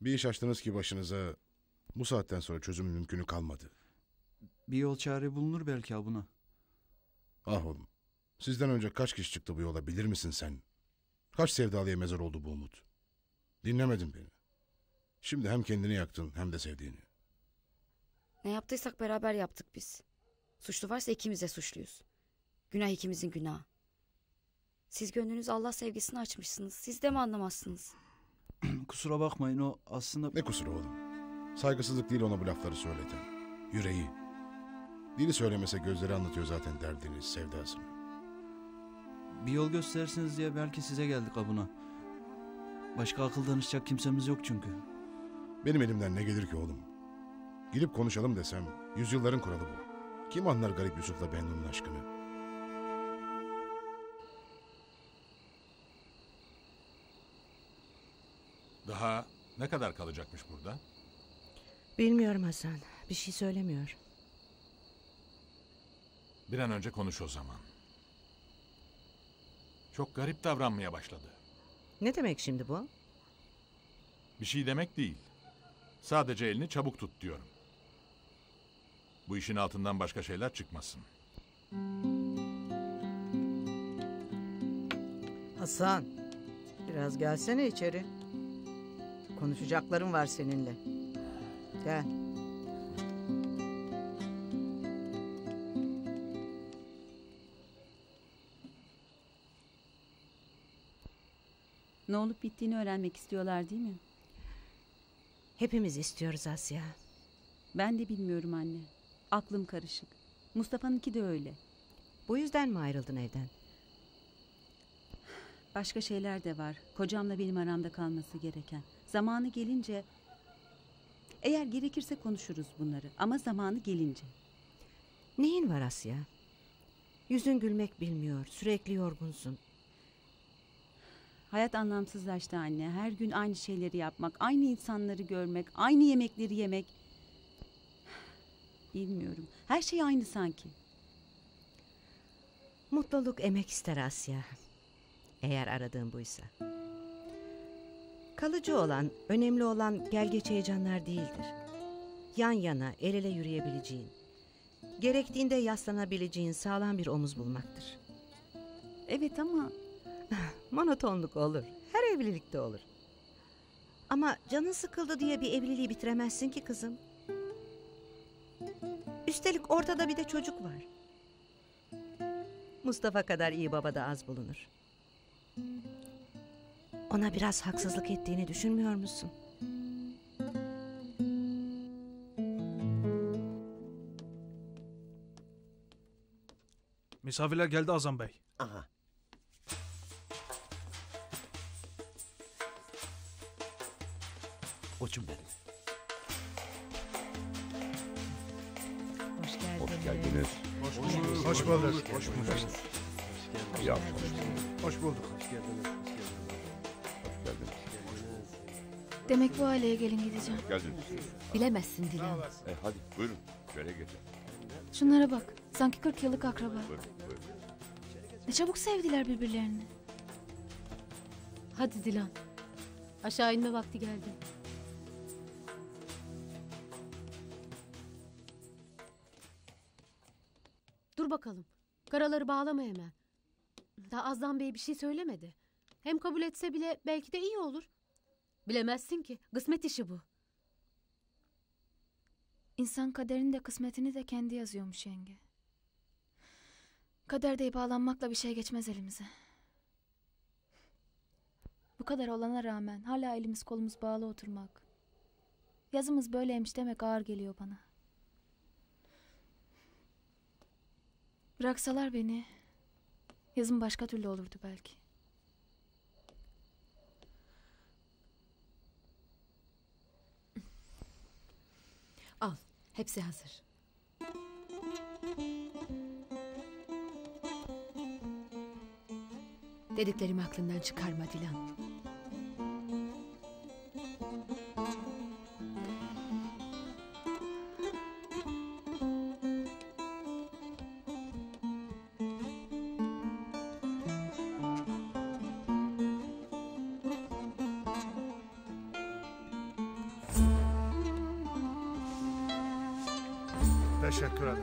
Bir iş açtınız ki başınıza bu saatten sonra çözüm mümkünü kalmadı. Bir yol çare bulunur belki ha buna. Ah oğlum. Sizden önce kaç kişi çıktı bu yola bilir misin sen? Kaç sevdalıya mezar oldu bu umut? Dinlemedin beni. Şimdi hem kendini yaktın hem de sevdiğini. Ne yaptıysak beraber yaptık biz. Suçlu varsa ikimiz de suçluyuz. Günah ikimizin günahı. Siz gönlünüz Allah sevgisini açmışsınız. Siz de mi anlamazsınız? Kusura bakmayın o aslında... Ne kusuru oğlum? Saygısızlık değil ona bu lafları söyleten. Yüreği. Dili söylemese gözleri anlatıyor zaten derdini, sevdasını. Bir yol gösterirsiniz diye belki size geldik ha buna. Başka akıl danışacak kimsemiz yok çünkü. Benim elimden ne gelir ki oğlum? Gidip konuşalım desem, yüzyılların kuralı bu. Kim anlar garip Yusuf'la Bennu'nun aşkını? Daha ne kadar kalacakmış burada? Bilmiyorum Hasan. Bir şey söylemiyor. Bir an önce konuş o zaman. Çok garip davranmaya başladı. Ne demek şimdi bu? Bir şey demek değil. Sadece elini çabuk tut diyorum. Bu işin altından başka şeyler çıkmasın. Hasan. Biraz gelsene içeri. Konuşacaklarım var seninle. Gel. Ne olup bittiğini öğrenmek istiyorlar değil mi? Hepimiz istiyoruz Asya. Ben de bilmiyorum anne. Aklım karışık. Mustafa'nınki de öyle. Bu yüzden mi ayrıldın evden? Başka şeyler de var. Kocamla benim aramda kalması gereken. Zamanı gelince... Eğer gerekirse konuşuruz bunları. Ama zamanı gelince. Neyin var Asya? Yüzün gülmek bilmiyor. Sürekli yorgunsun. Hayat anlamsızlaştı anne. Her gün aynı şeyleri yapmak, aynı insanları görmek, aynı yemekleri yemek. Bilmiyorum. Her şey aynı sanki. Mutluluk emek ister Asya. Eğer aradığın buysa. Kalıcı olan, önemli olan gel geç heyecanlar değildir. Yan yana, el ele yürüyebileceğin, gerektiğinde yaslanabileceğin sağlam bir omuz bulmaktır. Evet ama Monotonluk olur. Her evlilikte olur. Ama canın sıkıldı diye bir evliliği bitiremezsin ki kızım. Üstelik ortada bir de çocuk var. Mustafa kadar iyi baba da az bulunur. Ona biraz haksızlık ettiğini düşünmüyor musun? Misafirler geldi Azam Bey. Aha. Koçum benim. Hoş geldin. Hoş geldiniz. Hoş bulduk. Hoş bulduk. Ya, Hoş bulduk. hoş geldiniz. Demek bu aileye gelin gideceğim. Geldiniz. Bilemezsin Dilan. E, hadi buyurun. Şöyle geçin. Şunlara bak. Sanki 40 yıllık akraba. Buyurun, buyurun. Ne çabuk sevdiler birbirlerini. Hadi Dilan. Aşağı inme vakti geldi. Dur bakalım. Karaları bağlama hemen. Daha Azdan Bey bir şey söylemedi. Hem kabul etse bile belki de iyi olur. Bilemezsin ki. Kısmet işi bu. İnsan kaderini de kısmetini de kendi yazıyormuş yenge. Kader deyip bağlanmakla bir şey geçmez elimize. Bu kadar olana rağmen hala elimiz kolumuz bağlı oturmak. Yazımız böyleymiş demek ağır geliyor bana. Bıraksalar beni yazın başka türlü olurdu belki. Al, hepsi hazır. Dediklerimi aklından çıkarma Dilan. Teşekkür ederim.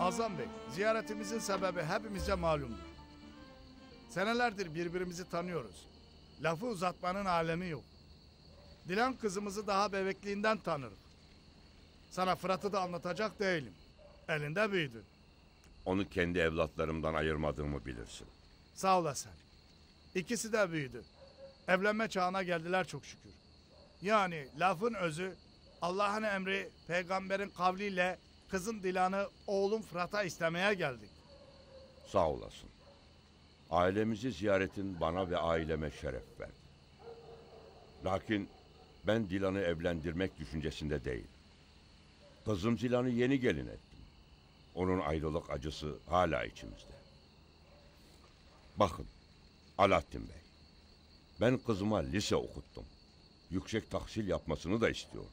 Azam Bey, ziyaretimizin sebebi hepimize malumdur. Senelerdir birbirimizi tanıyoruz. Lafı uzatmanın alemi yok. Dilan kızımızı daha bebekliğinden tanırım. Sana Fırat'ı da anlatacak değilim. Elinde büyüdü. Onu kendi evlatlarımdan ayırmadığımı bilirsin. Sağ olasın. İkisi de büyüdü. Evlenme çağına geldiler çok şükür. Yani lafın özü Allah'ın emri peygamberin kavliyle kızın Dilan'ı oğlum Fırat'a istemeye geldik. Sağ olasın. Ailemizi ziyaretin bana ve aileme şeref verdi. Lakin ben Dilan'ı evlendirmek düşüncesinde değil. Kızım Dilan'ı yeni gelin ettim. Onun ayrılık acısı hala içimizde. Bakın, Alaaddin Bey. Ben kızıma lise okuttum. Yüksek tahsil yapmasını da istiyorum.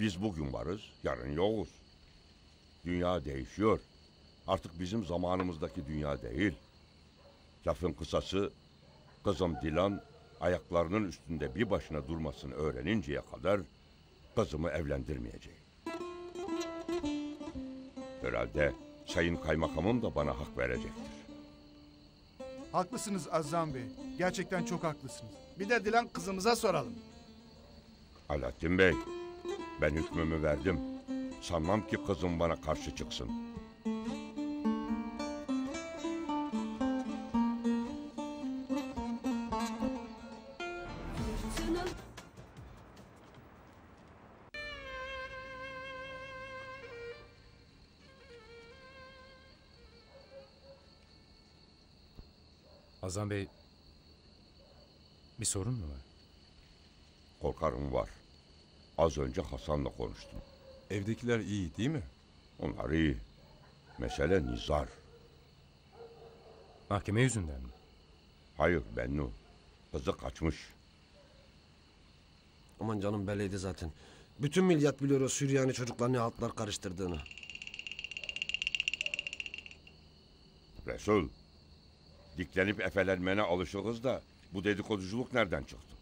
Biz bugün varız, yarın yokuz. Dünya değişiyor. Artık bizim zamanımızdaki dünya değil. Lafın kısası kızım Dilan ayaklarının üstünde bir başına durmasını öğreninceye kadar kızımı evlendirmeyeceğim. Herhalde sayın kaymakamım da bana hak verecektir. Haklısınız Azam Bey. Gerçekten çok haklısınız. Bir de Dilan kızımıza soralım. Alaaddin Bey, ben hükmümü verdim. Sanmam ki kızım bana karşı çıksın. Azam Bey, bir sorun mu var? Korkarım var. Az önce Hasan'la konuştum. Evdekiler iyi değil mi? Onlar iyi. Mesele nizar. Mahkeme yüzünden mi? Hayır Bennu. Kızı kaçmış. Aman canım belliydi zaten. Bütün millet biliyoruz Süryani çocuklar ne altlar karıştırdığını. Resul. Diklenip efelenmene alışığız da bu dedikoduculuk nereden çıktı?